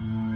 Mm.